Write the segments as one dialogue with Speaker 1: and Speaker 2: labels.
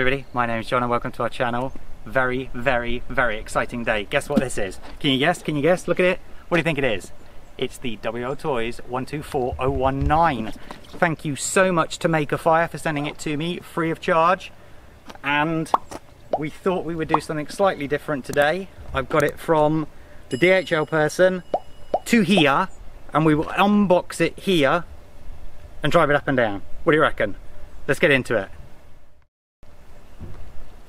Speaker 1: Everybody, my name is John and welcome to our channel. Very, very, very exciting day. Guess what this is? Can you guess? Can you guess? Look at it. What do you think it is? It's the WL Toys 124019. Thank you so much to Makerfire for sending it to me free of charge. And we thought we would do something slightly different today. I've got it from the DHL person to here and we will unbox it here and drive it up and down. What do you reckon? Let's get into it.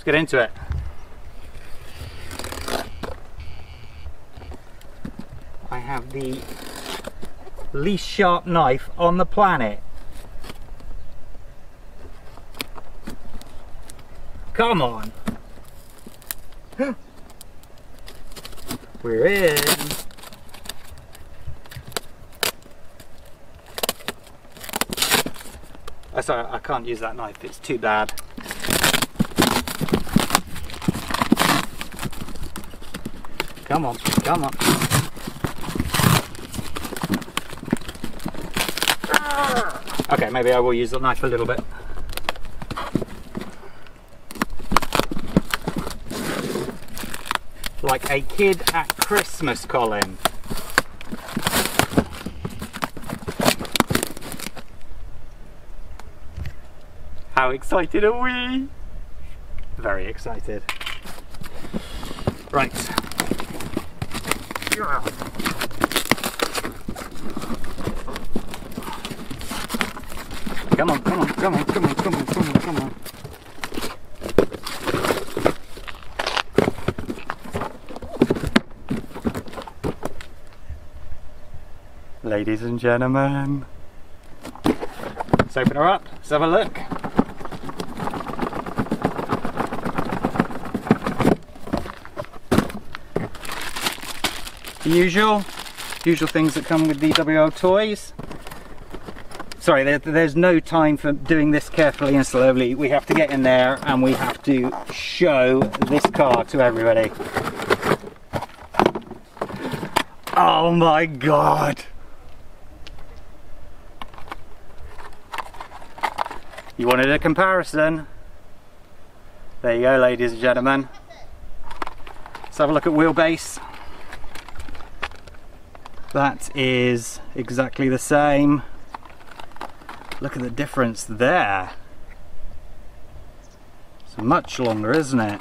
Speaker 1: Let's get into it. I have the least sharp knife on the planet. Come on. We're in. Oh, sorry, I can't use that knife, it's too bad. Come on, come on. Okay, maybe I will use the knife a little bit. Like a kid at Christmas, Colin. How excited are we? Very excited. Right. Come on, come on, come on, come on, come on, come on, come on. Ladies and gentlemen. Let's open her up, let's have a look. The usual, usual things that come with the WL toys. Sorry, there, there's no time for doing this carefully and slowly. We have to get in there and we have to show this car to everybody. Oh my god! You wanted a comparison? There you go, ladies and gentlemen. Let's have a look at wheelbase. That is exactly the same. Look at the difference there. It's much longer, isn't it?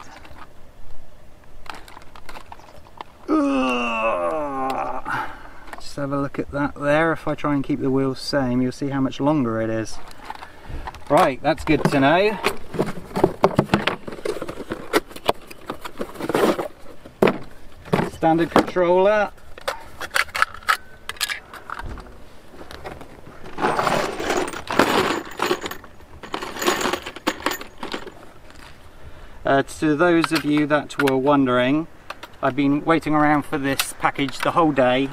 Speaker 1: Ugh. Just have a look at that there. If I try and keep the wheels same, you'll see how much longer it is. Right, that's good to know. Standard controller. Uh, to those of you that were wondering, I've been waiting around for this package the whole day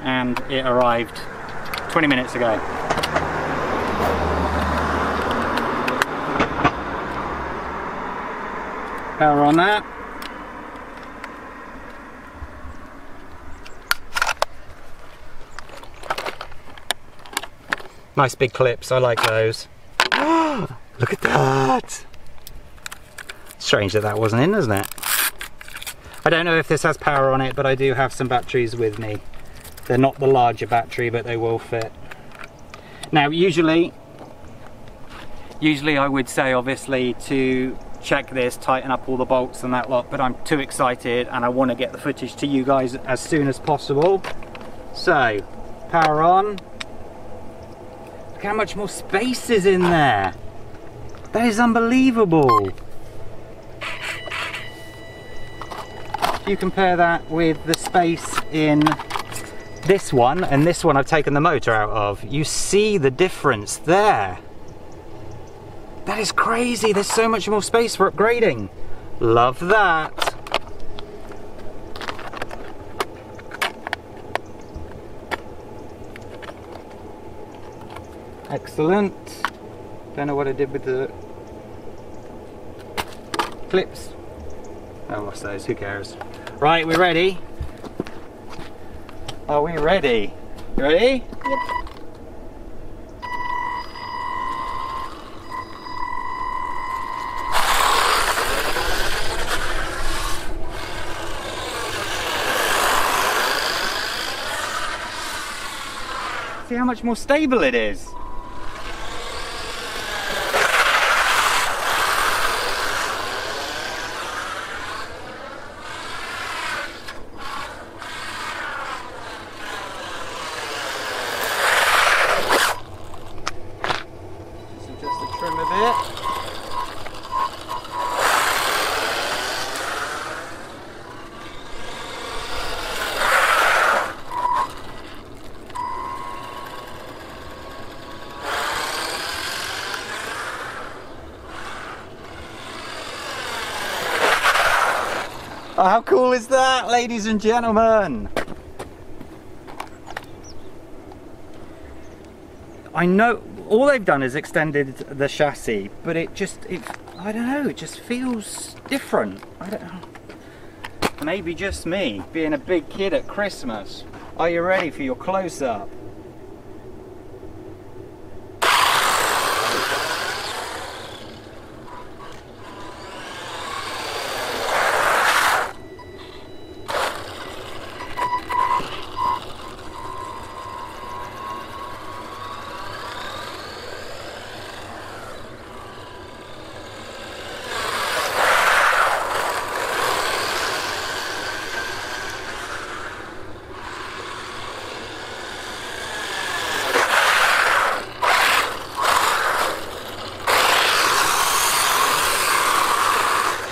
Speaker 1: and it arrived 20 minutes ago. Power on that. Nice big clips, I like those. Look at that! Strange that that wasn't in, isn't it? I don't know if this has power on it, but I do have some batteries with me. They're not the larger battery, but they will fit. Now, usually, usually I would say, obviously, to check this, tighten up all the bolts and that lot, but I'm too excited and I want to get the footage to you guys as soon as possible. So, power on. Look how much more space is in there. That is unbelievable. You compare that with the space in this one and this one I've taken the motor out of, you see the difference there. That is crazy, there's so much more space for upgrading. Love that. Excellent. Don't know what I did with the clips. Oh, what's those? Who cares? Right, we ready? Are we ready? You ready? Yep. See how much more stable it is. Oh, how cool is that, ladies and gentlemen? I know all they've done is extended the chassis, but it just, it, I don't know, it just feels different. I don't know. Maybe just me, being a big kid at Christmas. Are you ready for your close-up?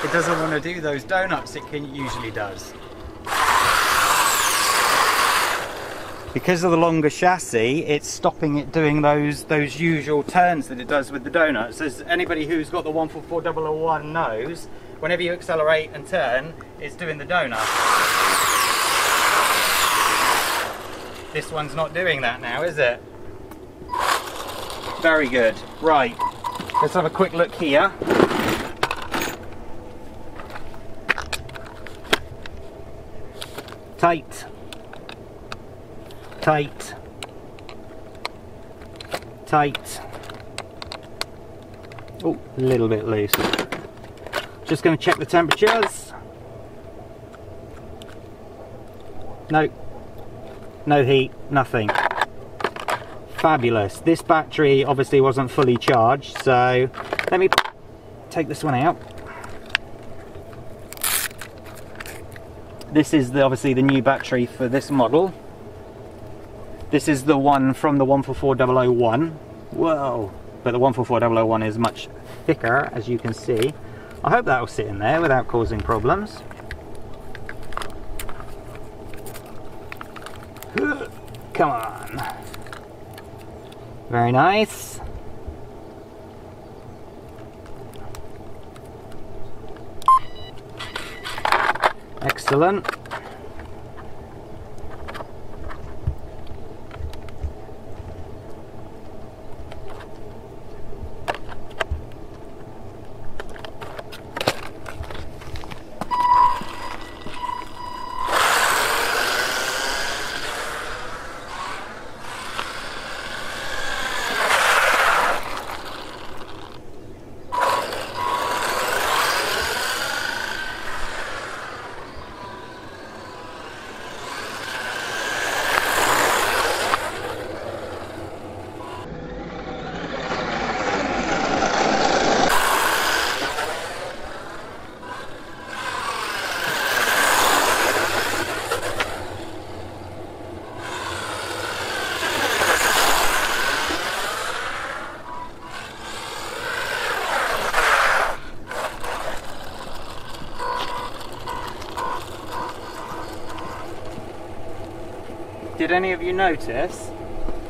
Speaker 1: It doesn't want to do those donuts it can usually does. Because of the longer chassis, it's stopping it doing those those usual turns that it does with the donuts. As anybody who's got the 144001 knows, whenever you accelerate and turn, it's doing the donut. This one's not doing that now, is it? Very good. Right, let's have a quick look here. Tight. Tight. Tight. Oh, a little bit loose. Just going to check the temperatures. No. No heat, nothing. Fabulous. This battery obviously wasn't fully charged, so let me take this one out. This is the, obviously the new battery for this model. This is the one from the 144001. Whoa! But the 144001 is much thicker, as you can see. I hope that will sit in there without causing problems. Come on. Very nice. Excellent. Did any of you notice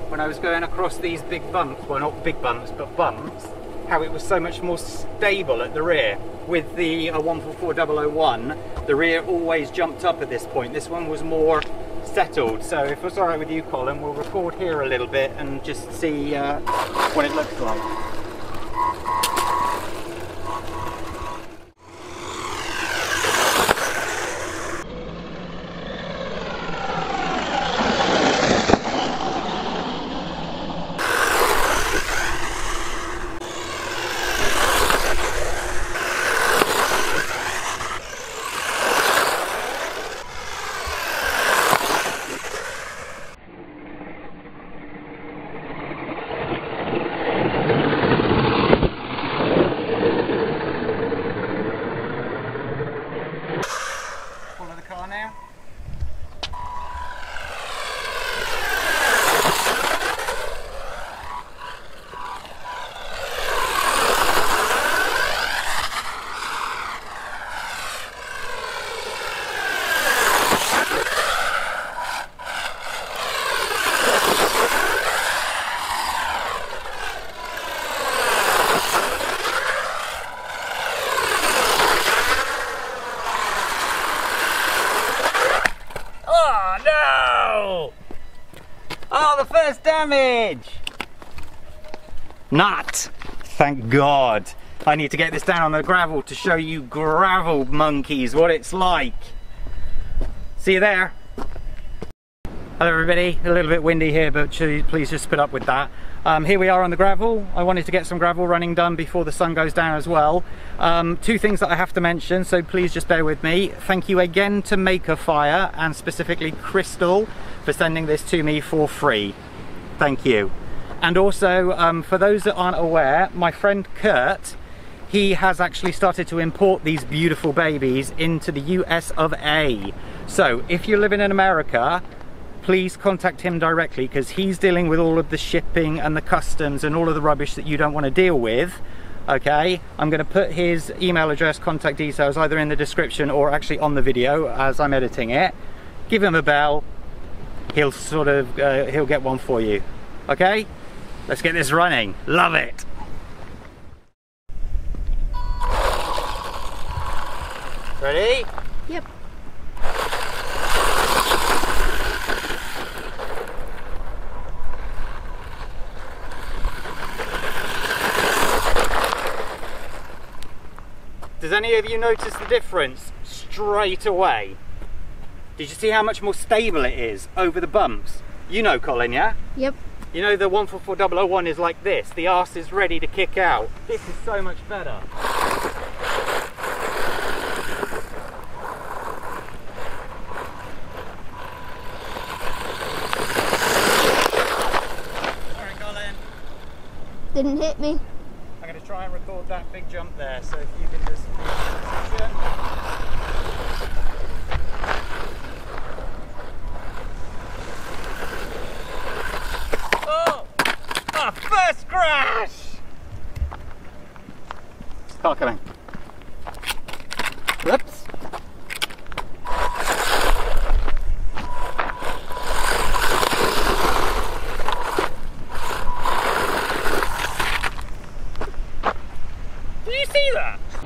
Speaker 1: when I was going across these big bumps, well not big bumps, but bumps, how it was so much more stable at the rear? With the uh, 144001, the rear always jumped up at this point. This one was more settled. So if it's alright with you, Colin, we'll record here a little bit and just see uh, what it looks like. First damage! Not! Thank God. I need to get this down on the gravel to show you gravel monkeys, what it's like. See you there. Hello everybody, a little bit windy here, but please just put up with that. Um, here we are on the gravel. I wanted to get some gravel running done before the sun goes down as well. Um, two things that I have to mention, so please just bear with me. Thank you again to Makerfire and specifically Crystal for sending this to me for free. Thank you. And also, um, for those that aren't aware, my friend Kurt, he has actually started to import these beautiful babies into the US of A. So if you're living in America, please contact him directly because he's dealing with all of the shipping and the customs and all of the rubbish that you don't want to deal with okay? I'm going to put his email address contact details either in the description or actually on the video as I'm editing it. Give him a bell. He'll sort of uh, he'll get one for you okay? Let's get this running. Love it. Ready?
Speaker 2: Yep
Speaker 1: any of you notice the difference straight away? Did you see how much more stable it is over the bumps? You know, Colin, yeah?
Speaker 2: Yep.
Speaker 1: You know the 144001 is like this. The arse is ready to kick out. This is so much better. Sorry, Colin.
Speaker 2: Didn't hit me.
Speaker 1: I'm going to try and record that big jump there, so if you can just Oh! Oh, first crash! Coming.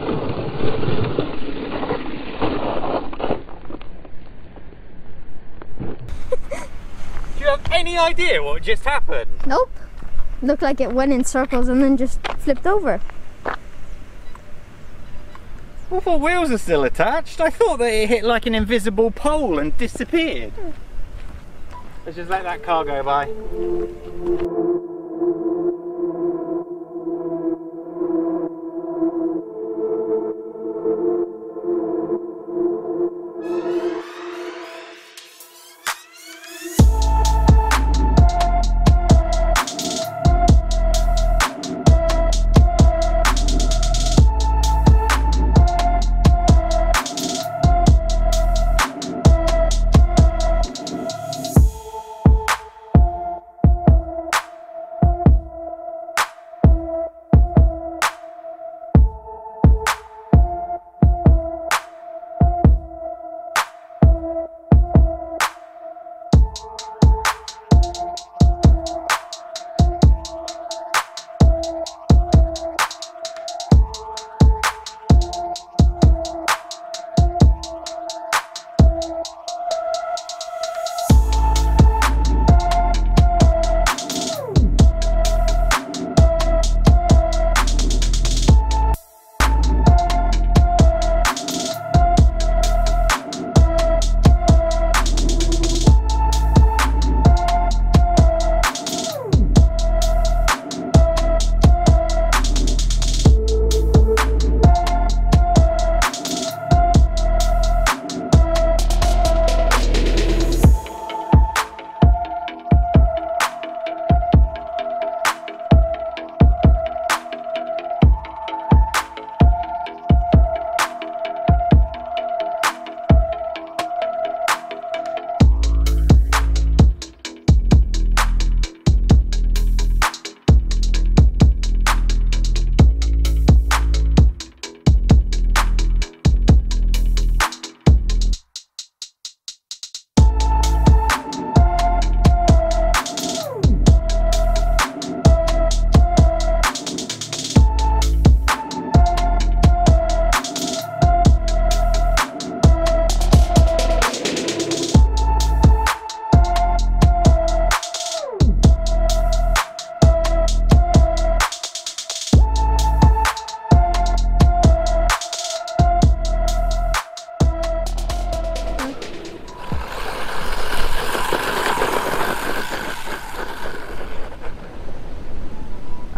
Speaker 1: any idea what just happened?
Speaker 2: Nope. Looked like it went in circles and then just flipped over.
Speaker 1: I thought wheels are still attached. I thought that it hit like an invisible pole and disappeared. Hmm. Let's just let that car go by.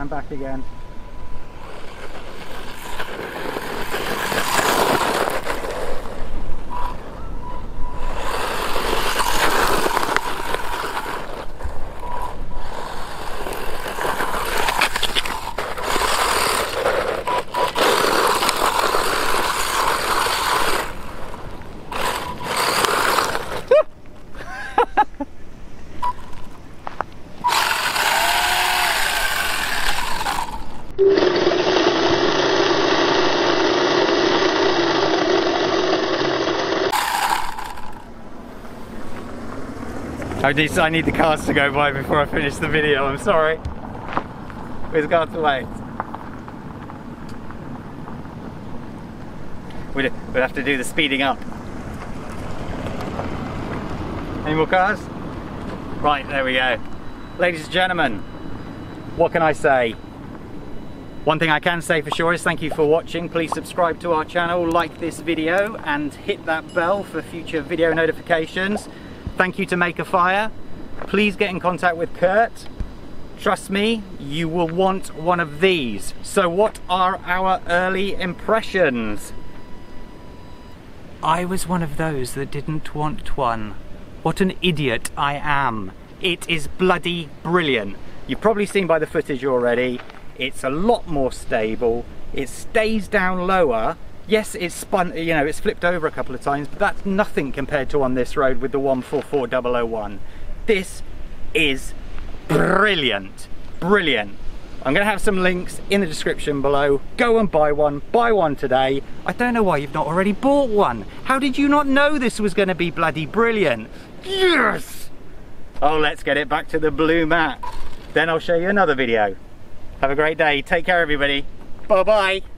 Speaker 1: and back again. I need, I need the cars to go by before I finish the video, I'm sorry. Where's got to wait? We'd, we'd have to do the speeding up. Any more cars? Right, there we go. Ladies and gentlemen, what can I say? One thing I can say for sure is thank you for watching. Please subscribe to our channel, like this video, and hit that bell for future video notifications. Thank you to Makerfire. Please get in contact with Kurt. Trust me, you will want one of these. So what are our early impressions? I was one of those that didn't want one. What an idiot I am. It is bloody brilliant. You've probably seen by the footage already, it's a lot more stable. It stays down lower. Yes, it's spun, you know, it's flipped over a couple of times, but that's nothing compared to on this road with the 144001. This is brilliant, brilliant. I'm going to have some links in the description below. Go and buy one. Buy one today. I don't know why you've not already bought one. How did you not know this was going to be bloody brilliant? Yes! Oh, let's get it back to the blue mat. Then I'll show you another video. Have a great day. Take care, everybody. Bye-bye.